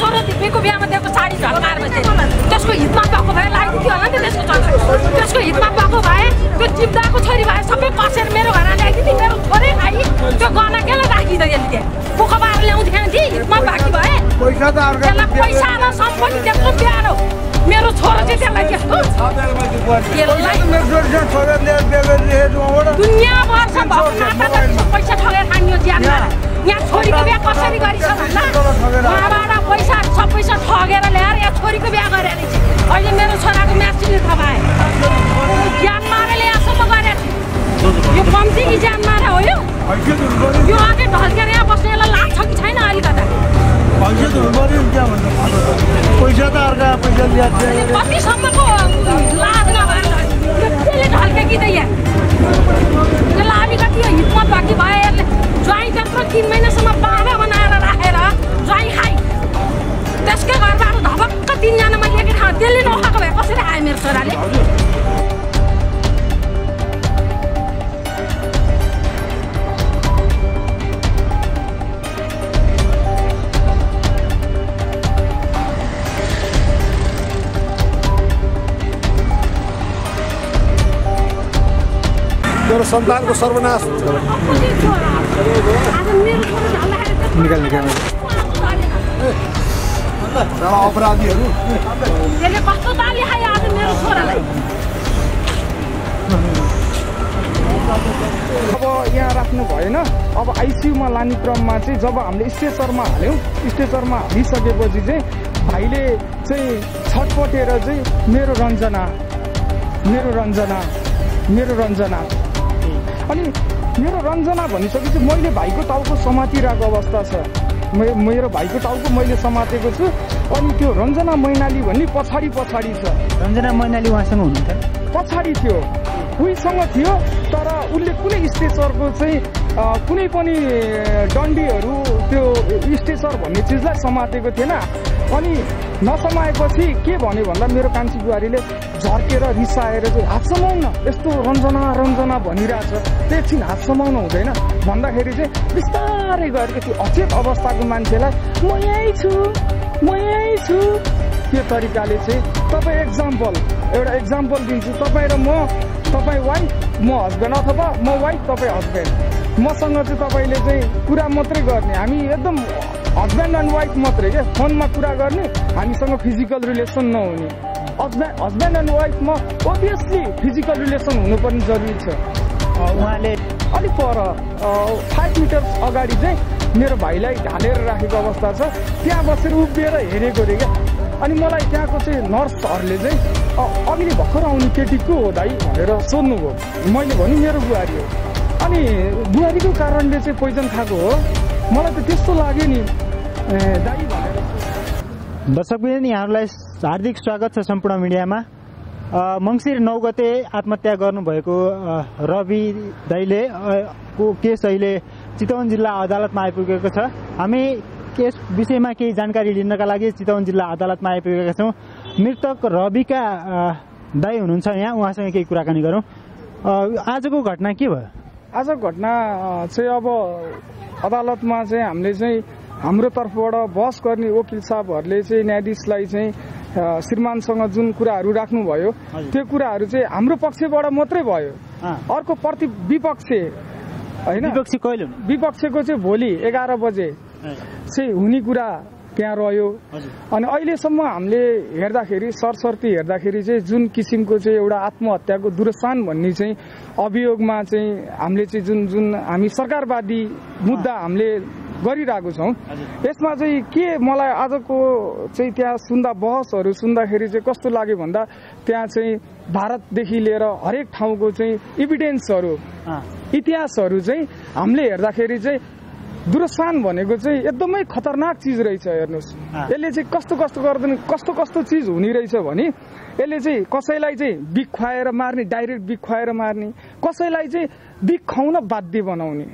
छोरो दिपेको बिहामा दिएको साडी झल्काएर त्यसको हितमा भएको भए लगाइदिन्थ्यो होला नि त त्यसको चल्ला त्यसको हितमा भएको भए त्यो चिप्दाको छोरी भए सबै कसेर मेरो घरमा ल्याइदिन्थेँ मेरो छोरै खाइ त्यो गहना केलाई यसले त्यहाँ पोखबार ल्याउँथेन थिएँ हितमा बाँकी भए। त्यसलाई पैसा र सम्पत्ति त्यत्रो प्यारो। मेरो छोरो चाहिँ त्यसलाई त्यस्तो दुनियाँ वर्ष भएको नाता जतिको पैसा ठगेर यो ढल्केर यहाँ बस्ने यसलाई लाज छ कि छैन अलिकता हैसियत हुनु पऱ्यो नि त्यहाँ भन्दा पैसा त अर्का पैसा ल्याएको कतिसम्मको मेरो सन्तानको सर्वनाश। निकाल्ने अपराधीहरू। अब यहाँ राख्नु भएन। अब आइसियुमा लाने क्रममा चाहिँ जब हामीले स्टेसरमा हाल्यौँ स्टेसरमा हालिसकेपछि चाहिँ भाइले चाहिँ छटपटेर चाहिँ मेरो रञ्जना मेरो रञ्जना मेरो रञ्जना अनि मेरो रञ्जना भनिसकेपछि मैले भाइको टाउको समातिरहेको अवस्था छ। मे- मेरो भाइको टाउको मैले समातेको छु अनि त्यो रञ्जना मैनाली भन्ने पछाडि पछाडि छ। रञ्जना मैनाली उहाँसँग हुनुहुन्थ्यो पछाडि थियो। उहीसँग थियो तर उसले कुनै स्टेसरको चाहिँ कुनै पनि डन्डीहरू त्यो स्टेसर भन्ने चिजलाई समातेको थिएन। अनि नसमाएपछि के भन्यो भन्दा मेरो कान्छी बुहारीले झर्केर रिसाएर चाहिँ हात समाउन। यस्तो रञ्जना रञ्जना भनिरहेछ। त्यो एकछिन हात समाउनु हुँदैन। भन्दाखेरि चाहिँ बिस्तारै गएर त्यो अचेत अवस्थाको मान्छेलाई म यहीँ छु म यहीँ छु। त्यो तरिकाले चाहिँ तपाईँ एक्जाम्पल एउटा एक्जाम्पल दिन्छु। तपाईँ र म तपाईँ वाइफ म हस्बेन्ड अथवा म वाइफ तपाईँ हस्बेन्ड मसँग चाहिँ तपाईँले चाहिँ कुरा मात्रै गर्ने। हामी एकदम हस्बेन्ड एन्ड वाइफ मात्रै क्या फोनमा कुरा गर्ने हामीसँग फिजिकल रिलेसन नहुने। हस्बेन्ड हस्बेन्ड एन्ड वाइफमा ओभियसली फिजिकल रिलेसन हुनु पनि जरुरी छ। उहाँले अलिक पर फाइभ मिटर्स अगाडि चाहिँ मेरो भाइलाई ढालेर राखेको अवस्था छ। त्यहाँ बसेर उभिएर हेरेको अरे क्या अनि मलाई त्यहाँको चाहिँ नर्सहरूले चाहिँ "अ, अघि भर्खर आउने केटी को हो दाइ भनेर सोध्नुभयो। मैले भने मेरो बुहारी हो। अनि बुहारीको कारणले चाहिँ पोइजन खाएको हो। मलाई त त्यस्तो लाग्यो नि। दर्शकवृन्द यहाँहरूलाई हार्दिक स्वागत छ सम्पूर्ण मिडियामा। मङ्सिर नौ गते आत्महत्या गर्नुभएको रवि दाईले को केस अहिले चितवन जिल्ला अदालतमा आइपुगेको छ। हामी केस विषयमा केही जानकारी लिनका लागि चितवन जिल्ला अदालतमा आइपुगेका छौँ। मृतक रविका दाई हुनुहुन्छ यहाँ उहाँसँग केही कुराकानी गरौँ। आजको घटना के भयो? आज घटना चाहिँ अब अदालतमा चाहिँ हामीले चाहिँ हाम्रो तर्फबाट बहस गर्ने वकिल साहबहरूले चाहिँ न्यायाधीशलाई चाहिँ श्रीमानसँग जुन कुराहरू राख्नुभयो। त्यो कुराहरू चाहिँ हाम्रो पक्षबाट मात्रै भयो। अर्को प्रति विपक्ष होइन? विपक्षको चाहिँ भोलि एघार बजे चाहिँ हुने कुरा त्यहाँ रह्यो। अनि अहिलेसम्म हामीले हेर्दाखेरि सरसर्ती हेर्दाखेरि चाहिँ जुन किसिमको चाहिँ एउटा आत्महत्याको दुरस्थान भन्ने चाहिँ अभियोगमा चाहिँ हामीले चाहिँ जुन जुन हामी सरकारवादी मुद्दा हामीले गरिरहेको छौँ। यसमा चाहिँ के मलाई आजको चाहिँ त्यहाँ सुन्दा बहसहरू सुन्दाखेरि चाहिँ कस्तो लाग्यो भन्दा त्यहाँ चाहिँ भारतदेखि लिएर हरेक ठाउँको चाहिँ इभिडेन्सहरू इतिहासहरू चाहिँ हामीले हेर्दाखेरि चाहिँ दुरस्थान भनेको चाहिँ एकदमै खतरनाक चिज रहेछ हेर्नुहोस्। यसले चाहिँ कस्तो कस्तो गर्दैन कस्तो कस्तो चिज हुने रहेछ भने यसले चाहिँ कसैलाई चाहिँ बिख खुवाएर मार्ने डाइरेक्ट बिख खुवाएर मार्ने कसैलाई चाहिँ बिख खुवाउन बाध्य बनाउने।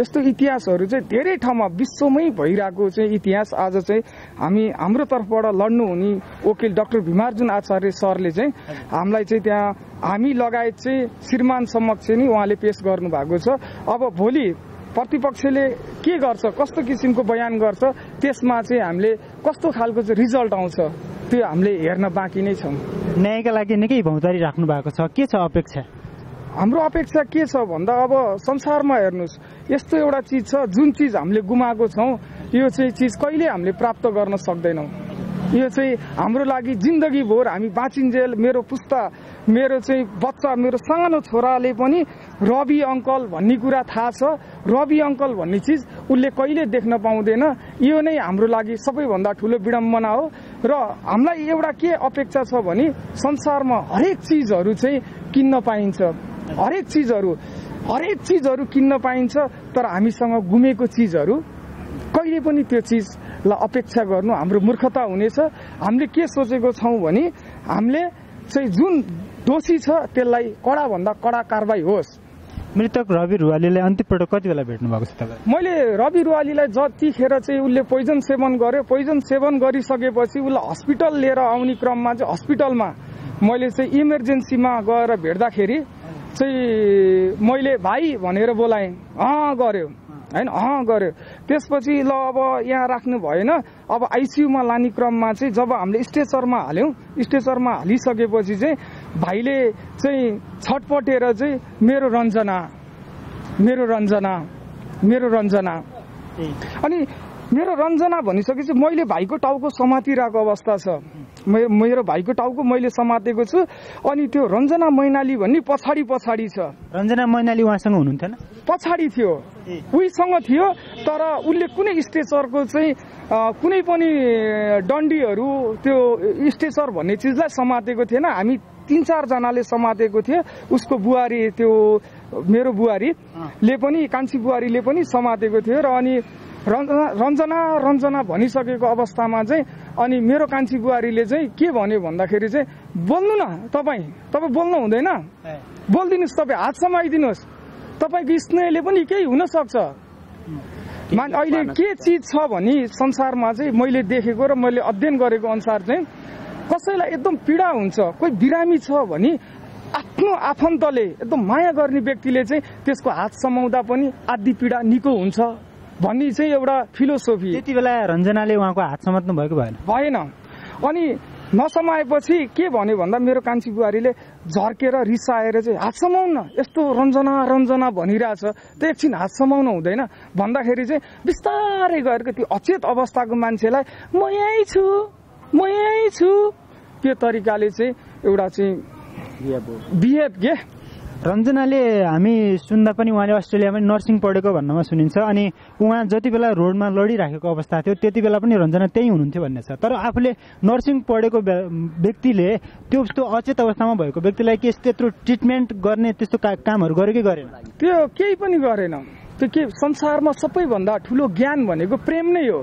यस्तो इतिहासहरू चाहिँ धेरै ठाउँमा विश्वमै भइरहेको चाहिँ इतिहास आज चाहिँ हामी हाम्रो तर्फबाट लड्नु हुने वकिल डाक्टर भीमार्जुन आचार्य सरले चाहिँ हामीलाई चाहिँ त्यहाँ हामी लगायत चाहिँ श्रीमान समक्ष नि उहाँले पेश गर्नु भएको छ। अब भोलि प्रतिपक्षले के गर्छ कस्तो किसिमको बयान गर्छ त्यसमा चाहिँ हामीले कस्तो खालको चाहिँ रिजल्ट आउँछ त्यो हामीले हेर्न बाँकी नै छौँ। न्यायका लागि निकै भौतारी राख्नु भएको छ। के छ अपेक्षा? हाम्रो अपेक्षा के छ भन्दा अब संसारमा हेर्नुहोस् यस्तो एउटा चिज छ जुन चिज हामीले गुमाएको छौँ यो चाहिँ चिज कहिले हामीले प्राप्त गर्न सक्दैनौँ। यो चाहिँ हाम्रो लागि जिन्दगीभर हामी बाँचिन्जेल मेरो पुस्ता मेरो चाहिँ बच्चा मेरो सानो छोराले पनि रवि अङ्कल भन्ने कुरा थाहा छ। रवि अङ्कल भन्ने चिज उसले कहिले देख्न पाउँदैन। यो नै हाम्रो लागि सबैभन्दा ठुलो विडम्बना हो। र हामीलाई एउटा के अपेक्षा छ भने संसारमा हरेक चिजहरू चाहिँ किन्न पाइन्छ। हरेक चिजहरू हरेक चिजहरू किन्न पाइन्छ तर हामीसँग गुमेको चिजहरू कहिले पनि त्यो चिजलाई अपेक्षा गर्नु हाम्रो मूर्खता हुनेछ। हामीले के सोचेको छौँ भने हामीले चाहिँ जुन दोषी छ त्यसलाई कडाभन्दा कडा कारवाही होस्। मृतक रवि रुवालीलाई अन्तिम पटक कति बेला भेट्नु भएको छ तपाईँ मैले रवि रुवालीलाई जतिखेर चाहिँ उसले पोइजन सेवन गर्यो पोइजन सेवन गरिसकेपछि उसलाई हस्पिटल लिएर आउने क्रममा चाहिँ हस्पिटलमा मैले चाहिँ इमर्जेन्सीमा गएर भेट्दाखेरि चाहिँ मैले भाइ भनेर बोलाएँ। अँ गर्यो होइन अँ गर्यो त्यसपछि ल अब यहाँ राख्नु भएन। अब आइसियुमा लाने क्रममा चाहिँ जब हामीले स्टेचरमा हाल्यौँ स्टेचरमा हालिसकेपछि चाहिँ भाइले चाहिँ छटपटेर चाहिँ मेरो रञ्जना मेरो रञ्जना मेरो रञ्जना। अनि मेरो रञ्जना भनिसकेपछि मैले भाइको टाउको समातिरहेको अवस्था छ। मेरो भाइको टाउको मैले समातेको छु अनि त्यो रञ्जना मैनाली भन्ने पछाडि पछाडि छ। रञ्जना मैनाली उहाँसँग हुनुहुन्थेन? पछाडि थियो। उहीसँग थियो तर उसले कुनै स्टेचरको चाहिँ कुनै पनि डन्डीहरू त्यो स्टेचर भन्ने चिजलाई समातेको थिएन। हामी तिन चारजनाले समातेको थियो उसको बुहारी त्यो मेरो बुहारीले पनि कान्छी बुहारीले पनि समातेको थियो र अनि रञ्जना रञ्जना रञ्जना भनिसकेको अवस्थामा चाहिँ अनि मेरो कान्छी बुहारीले चाहिँ के भन्यो भन्दाखेरि चाहिँ बोल्नु न तपाईँ तपाईँ बोल्नु हुँदैन। बोलिदिनुहोस् तपाईँ हात समाइदिनुहोस्। तपाईँको स्नेहले पनि केही हुन सक्छ मान अहिले के चिज छ भने संसारमा चाहिँ मैले देखेको र मैले अध्ययन गरेको अनुसार चाहिँ कसैलाई एकदम पीडा हुन्छ कोही बिरामी छ भने आफ्नो आफन्तले एकदम माया गर्ने व्यक्तिले चाहिँ त्यसको हात समाउँदा पनि आदि पीडा निको हुन्छ। भन्ने चाहिँ एउटा फिलोसोफी त्यति बेला रञ्जनाले उहाँको हात समात्नु भएको भएन। भएन। अनि नसमाएपछि के भन्यो भन्दा मेरो कान्छी बुहारीले झर्केर रिसाएर चाहिँ हात समाउन। न यस्तो रञ्जना रञ्जना भनिरहेछ। त एकछिन हात समाउनु हुँदैन। भन्दाखेरि चाहिँ बिस्तारै गएर त्यो अचेत अवस्थाको मान्छेलाई म यहीँ छु। म यहीँ छु। त्यो तरिकाले चाहिँ एउटा चाहिँ बिहेभ के? रञ्जनाले हामी सुन्दा पनि उहाँले अस्ट्रेलियामा नर्सिङ पढेको भन्नमा सुनिन्छ। अनि उहाँ जति बेला रोडमा लडिराखेको अवस्था थियो त्यति बेला पनि रञ्जना त्यही हुनुहुन्थ्यो भन्ने छ। तर आफूले नर्सिङ पढेको व्य- व्यक्तिले त्यो त्यस्तो अचेत अवस्थामा भएको व्यक्तिलाई के त्यत्रो ट्रिटमेन्ट गर्ने त्यस्तो का- कामहरू गर्यो कि गरेन? त्यो केही पनि गरेन। त्यो के संसारमा सबैभन्दा ठुलो ज्ञान भनेको प्रेम नै हो।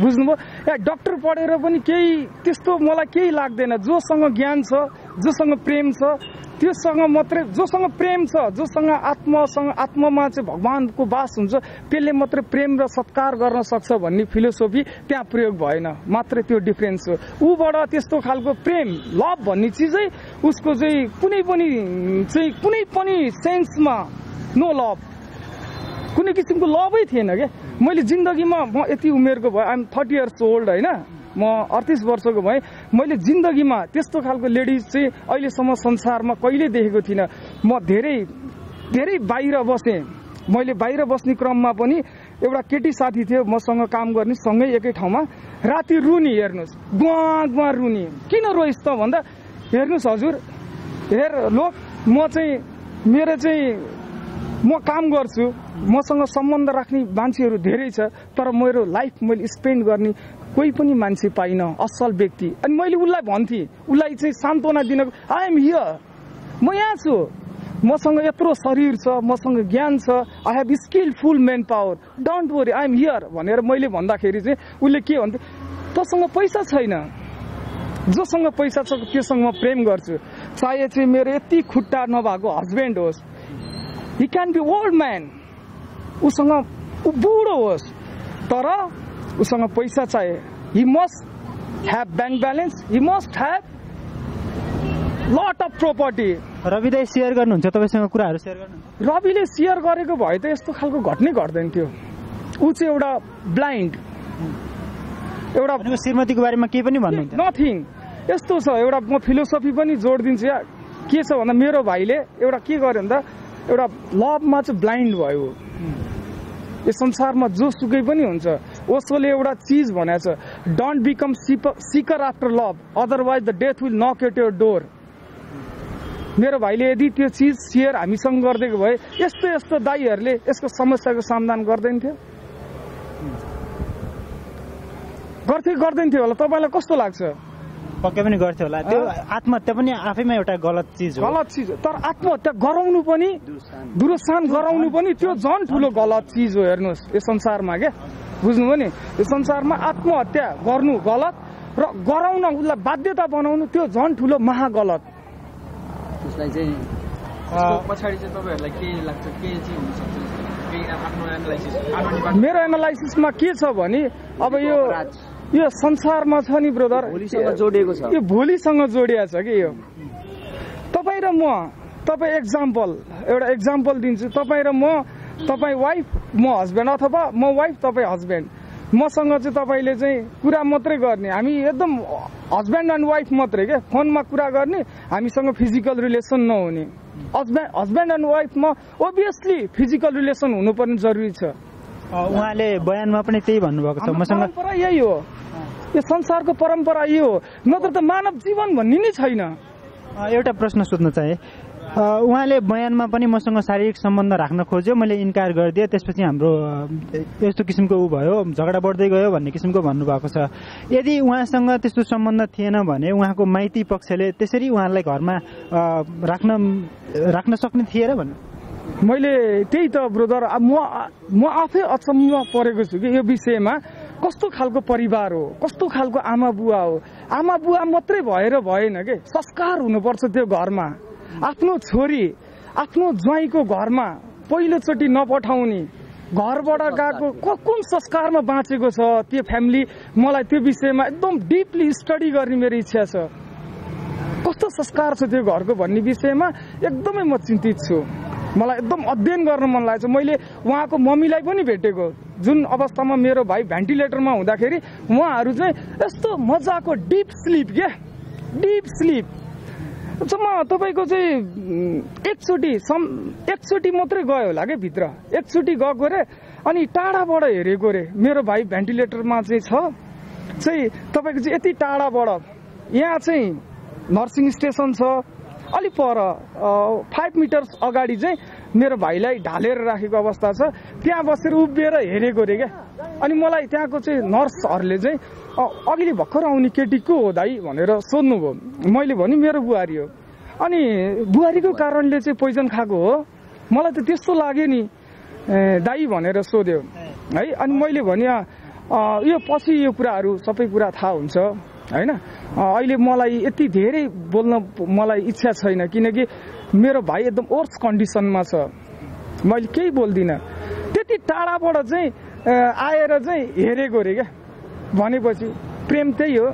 बुझ्नुभयो? या डक्टर पढेर पनि केही त्यस्तो मलाई केही लाग्दैन। जोसँग ज्ञान छ जोसँग प्रेम छ त्योसँग मात्रै जोसँग प्रेम छ जोसँग आत्मासँग आत्मामा चाहिँ भगवान्को बास हुन्छ त्यसले मात्रै प्रेम र सत्कार गर्न सक्छ भन्ने फिलोसोफी त्यहाँ प्रयोग भएन। मात्रै त्यो डिफ्रेन्स हो। ऊबाट त्यस्तो खालको प्रेम लभ भन्ने चिजै उसको चाहिँ कुनै पनि चाहिँ कुनै पनि सेन्समा नो लभ। कुनै किसिमको लभै थिएन क्या मैले जिन्दगीमा म यति उमेरको भए आइएम थर्टी इयर्स ओल्ड होइन? म अडतिस वर्षको भएँ। मैले जिन्दगीमा त्यस्तो खालको लेडिज चाहिँ अहिलेसम्म संसारमा कहिले देखेको थिइनँ। म धेरै धेरै बाहिर बसेँ। मैले बाहिर बस्ने क्रममा पनि एउटा केटी साथी थियो मसँग काम गर्ने सँगै एकै ठाउँमा। राति रुनी हेर्नुहोस्। गुवा गुवा रुनी। किन रोइस् त भन्दा हेर्नुहोस् हजुर हेर लोक म चाहिँ मेरो चाहिँ म काम गर्छु। मसँग सम्बन्ध राख्ने मान्छेहरू धेरै छ तर मेरो लाइफ मैले स्पेन्ड गर्ने कोही पनि मान्छे पाइनँ असल व्यक्ति। अनि मैले उसलाई भन्थेँ उसलाई चाहिँ सान्त्वना दिनको आई एम हियर म यहाँ छु। मसँग यत्रो शरीर छ मसँग ज्ञान छ। I have skillful manpower don't worry I am here भनेर मैले भन्दाखेरि चाहिँ उसले के भन्थ्यो तँसँग पैसा छैन। जोसँग पैसा छ त्योसँग म प्रेम गर्छु। चाहे चाहिँ मेरो यति खुट्टा नभएको हस्बेन्ड होस् he can be old man उसँग ऊ बुढो होस्। तर उसँग पैसा चाहियो he must have bank balance he must have lot of property Ravi दाई सेयर गर्नुहुन्छ? तपाईँसँग कुराहरू सेयर गर्नुहुन्छ? रविले सेयर गरेको भए त यस्तो खालको घट्नै घट्दैन थियो ऊ चाहिँ एउटा ब्लाइन्ड एउटा श्रीमतीको बारेमा केही पनि भन्नुहुन्थ्यो नथिङ यस्तो छ एउटा म फिलोसफी पनि जोडिदिन्छु या। के छ भन्दा मेरो भाइले एउटा के गर्यो भन्दा एउटा लभमा चाहिँ ब्लाइन्ड भयो। यो संसारमा जोसुकै पनि हुन्छ। ओसोले एउटा चिज भनेको छ don't become seeker after love otherwise the death will knock at your door मेरो भाइले यदि त्यो चिज सेयर हामीसँग गरिदिएको भए यस्तो यस्तो दाईहरूले यसको समस्याको समाधान गर्दैन थियो गर्थे गर्दैन थियो होला। तपाईँलाई कस्तो लाग्छ? पक्कै पनि गर्थ्यो होला। त्यो आत्महत्या पनि आफैमा एउटा गलत चिज हो। गलत चिज तर आत्महत्या गराउनु पनि दुरुस्सान गराउनु पनि त्यो झन् ठुलो। गलत चिज हो। हेर्नुहोस् यो संसारमा क्या। बुझ्नुभयो नि? यो संसारमा आत्महत्या गर्नु गलत र गराउन उसलाई बाध्यता बनाउनु त्यो झन् ठुलो महागलत। त्यसलाई चाहिँ त्यसको पछाडि चाहिँ तपाईँहरूलाई के लाग्छ? के चाहिँ हुनसक्छ केही आफ्नो एनालाइसिस आफ्नो डिपार्टमेन्ट मेरो एनालाइसिसमा के छ भने अब यो यो संसारमा छ नि ब्रदर जोडिएको छ। यो भोलिसँग जोडिया छ कि यो? तपाईँ र म तपाईँ एक्जाम्पल एउटा एक्जाम्पल दिन्छु। तपाईँ र म तपाईँ वाइफ म हस्बेन्ड अथवा म वाइफ तपाईँ हस्बेन्ड मसँग चाहिँ तपाईँले चाहिँ कुरा मात्रै गर्ने। हामी एकदम हस्बेन्ड एन्ड वाइफ मात्रै क्या फोनमा कुरा गर्ने हामीसँग फिजिकल रिलेसन नहुने। हस्बेन्ड हस्बेन्ड एन्ड वाइफमा ओभियसली फिजिकल रिलेसन हुनुपर्ने जरुरी छ। उहाँले बयानमा पनि त्यही भन्नुभएको छ। मसँग परम्परा यही हो। यो संसारको परम्परा यो हो। नत्र त मानव जीवन भन्ने नै छैन। एउटा प्रश्न सोध्न चाहे। उहाँले बयानमा पनि मसँग शारीरिक सम्बन्ध राख्न खोज्यो। मैले इन्कार गरिदिएँ। त्यसपछि हाम्रो यस्तो किसिमको ऊ भयो। झगडा बढ्दै गयो भन्ने किसिमको भन्नुभएको छ। यदि उहाँसँग त्यस्तो सम्बन्ध थिएन भने उहाँको माइती पक्षले त्यसरी उहाँलाई घरमा राख्न राख्न सक्ने थिए भन्नु। मैले त्यही त ब्रदर म म आफै अचम्म परेको छु कि यो विषयमा। कस्तो खालको परिवार हो? कस्तो खालको आमा बुवा हो? आमा बुवा मात्रै भएर भएन के? संस्कार हुनुपर्छ त्यो घरमा। आफ्नो छोरी आफ्नो ज्वाइँको घरमा पहिलोचोटि नपठाउने घरबाट गएको क- कुन संस्कारमा बाँचेको छ त्यो फ्यामिली मलाई त्यो विषयमा एकदम डिपली स्टडी गर्ने मेरो इच्छा छ। कस्तो संस्कार छ त्यो घरको भन्ने विषयमा एकदमै म चिन्तित छु। मलाई एकदम अध्ययन गर्न मन लागेको छ। मैले उहाँको मम्मीलाई पनि भेटेको। जुन अवस्थामा मेरो भाइ भेन्टिलेटरमा हुँदाखेरि उहाँहरू चाहिँ यस्तो मजाको डिप स्लिप क्या। Deep sleep. म तपाईँको चाहिँ एकचोटि सम एकचोटि मात्रै गयो होला क्या भित्र? एकचोटि गएको रे अनि टाढाबाट हेरेको रे। मेरो भाइ भेन्टिलेटरमा चाहिँ छ। चाहिँ तपाईँको चाहिँ यति टाढाबाट यहाँ चाहिँ नर्सिङ स्टेसन छ। अलिक पर फाइभ मिटर्स अगाडि चाहिँ मेरो भाइलाई ढालेर राखेको अवस्था छ। त्यहाँ बसेर उभिएर हेरेको रे क्या अनि मलाई त्यहाँको चाहिँ नर्सहरूले चाहिँ "अ, अघिल्लो भर्खर आउने केटी को हो दाइ भनेर सोध्नुभयो। मैले भने मेरो बुहारी हो। अनि बुहारीको कारणले चाहिँ पोइजन खाएको हो। मलाई त त्यस्तो लाग्यो नि दाइ भनेर सोध्यो। है अनि मैले भने "अ, यो पछि यो कुराहरू सबै कुरा थाहा हुन्छ। होइन? अहिले मलाई यति धेरै बोल्न मलाई इच्छा छैन किनकि मेरो भाइ एकदम ओर्स कन्डिसनमा छ। मैले केही बोल्दिनँ। त्यति टाढाबाट चाहिँ आएर चाहिँ हेरेको रे क्या। भनेपछि प्रेम त्यही हो।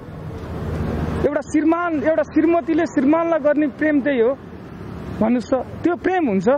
एउटा श्रीमान एउटा श्रीमतीले श्रीमानलाई गर्ने प्रेम त्यही हो। भन्नुहोस् त त्यो प्रेम हुन्छ।